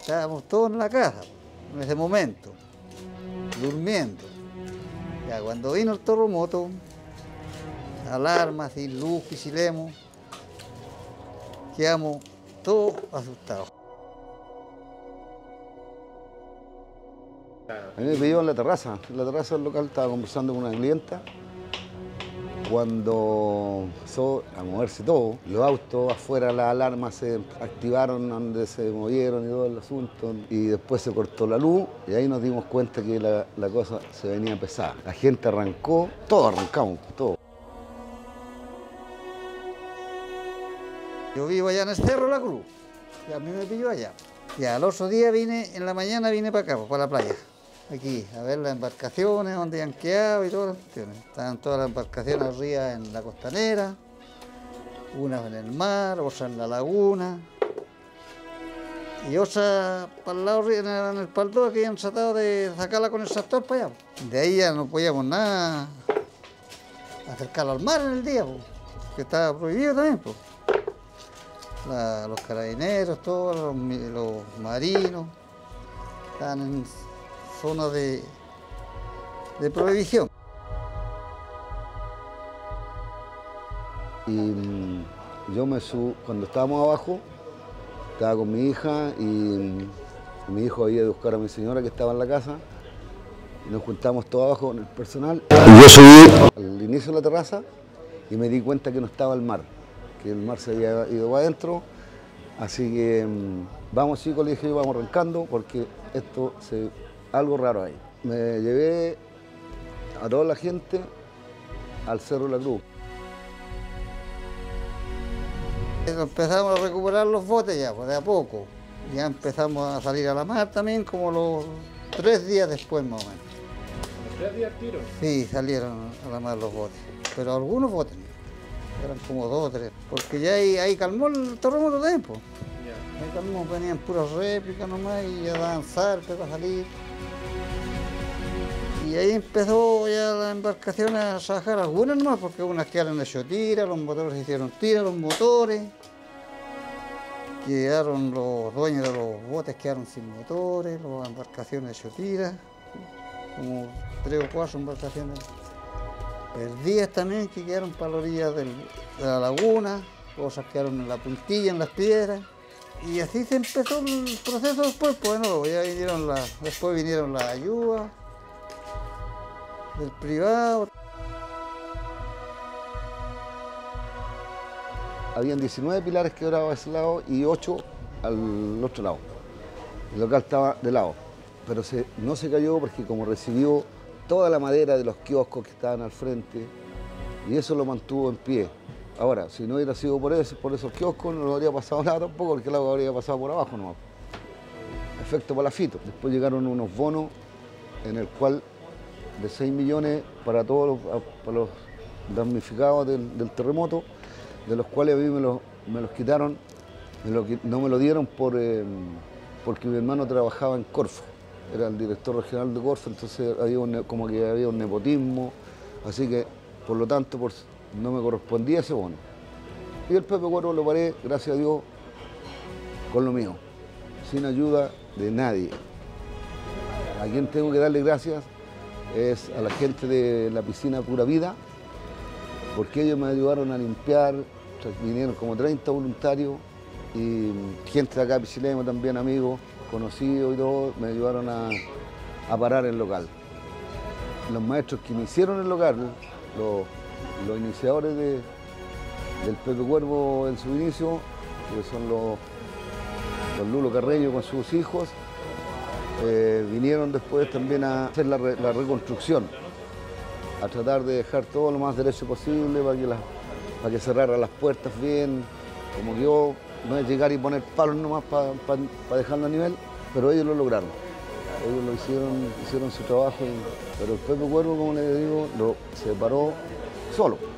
Estábamos todos en la casa en ese momento, durmiendo. Ya cuando vino el terremoto, alarma, sin luz, pisilemos, quedamos todos asustados. A mí me pidió en la terraza, la terraza del local estaba conversando con una clienta. Cuando empezó a moverse todo, los autos afuera, las alarmas se activaron donde se movieron y todo el asunto. Y después se cortó la luz y ahí nos dimos cuenta que la, cosa se venía pesada. La gente arrancó, todos arrancamos, todo. Yo vivo allá en el Cerro La Cruz, y a mí me pilló allá. Y al otro día vine, en la mañana vine para acá, para la playa, aquí, a ver las embarcaciones, donde han quedado y todas las cuestiones. Estaban todas las embarcaciones arriba en la costanera, unas en el mar, otras en la laguna, y otras para el lado, en el, paldó que habían tratado de sacarla con el tractor para allá. De ahí ya no podíamos nada acercarlo al mar en el día, pues, que estaba prohibido también. La- los carabineros, todos los, los marinos, están en zona de, de prohibición. Y mm, yo me subí, cuando estábamos abajo, estaba con mi hija y mm, mi hijo había de buscar a mi señora que estaba en la casa. Y nos juntamos todos abajo con el personal. Y yo subí al inicio de la terraza y me di cuenta que no estaba el mar, que el mar se había ido para adentro. Así que mm, vamos chicos, le dije vamos arrancando porque esto se algo raro ahí. Me llevé a toda la gente al Cerro de la Cruz. Empezamos a recuperar los botes ya, pues de a poco. Ya empezamos a salir a la mar también, como los tres días después más o menos. ¿Tres días tiro? Sí, salieron a la mar los botes, pero algunos botes, eran como dos o tres, porque ya ahí, ahí calmó el terremoto de tiempo. Ya. Ahí calmó, venían puras réplicas nomás y ya daban zarpe para salir. Y ahí empezó ya la embarcación a trabajar algunas nomás, porque unas quedaron hecho tira, los motores se hicieron tira, los motores. Quedaron los dueños de los botes quedaron sin motores, las embarcaciones hecho tira, como tres o cuatro embarcaciones perdidas también que quedaron para la orilla de la laguna, cosas quedaron en la puntilla, en las piedras. Y así se empezó el proceso después, pues bueno, ya vinieron las, después vinieron las ayudas del privado. Habían 19 pilares quebrados a ese lado y 8 al otro lado. El local estaba de lado, pero no se cayó porque como recibió toda la madera de los kioscos que estaban al frente y eso lo mantuvo en pie. Ahora, si no hubiera sido por, eso, por esos kioscos, no habría pasado nada tampoco, porque el agua habría pasado por abajo nomás. Efecto palafito. Después llegaron unos bonos en el cual de 6 millones para todos los, damnificados del, terremoto, de los cuales a mí me los, me los quitaron, lo no me lo dieron por, eh, porque mi hermano trabajaba en Corfo, era el director regional de Corfo, entonces había un como que había un nepotismo, así que por lo tanto por- no me correspondía ese bono. Y el Pepe Cuervo lo paré, gracias a Dios, con lo mío, sin ayuda de nadie. A quien tengo que darle gracias es a la gente de la piscina Pura Vida, porque ellos me ayudaron a limpiar, vinieron como 30 voluntarios y gente de acá, Pichilemo también, amigos, conocidos y todo, me ayudaron a, a parar el local. Los maestros que iniciaron el local, los, los iniciadores de- del Pepe Cuervo en su inicio, que son los, los Lulo Carreño con sus hijos, eh, vinieron después también a hacer la, la reconstrucción, a tratar de dejar todo lo más derecho posible para que, la- para que cerraran las puertas bien, como yo, no es llegar y poner palos nomás para dejarlo a nivel, pero ellos lo lograron. Ellos lo hicieron, hicieron su trabajo, pero el Pepe Cuervo, como les digo, lo separó solo.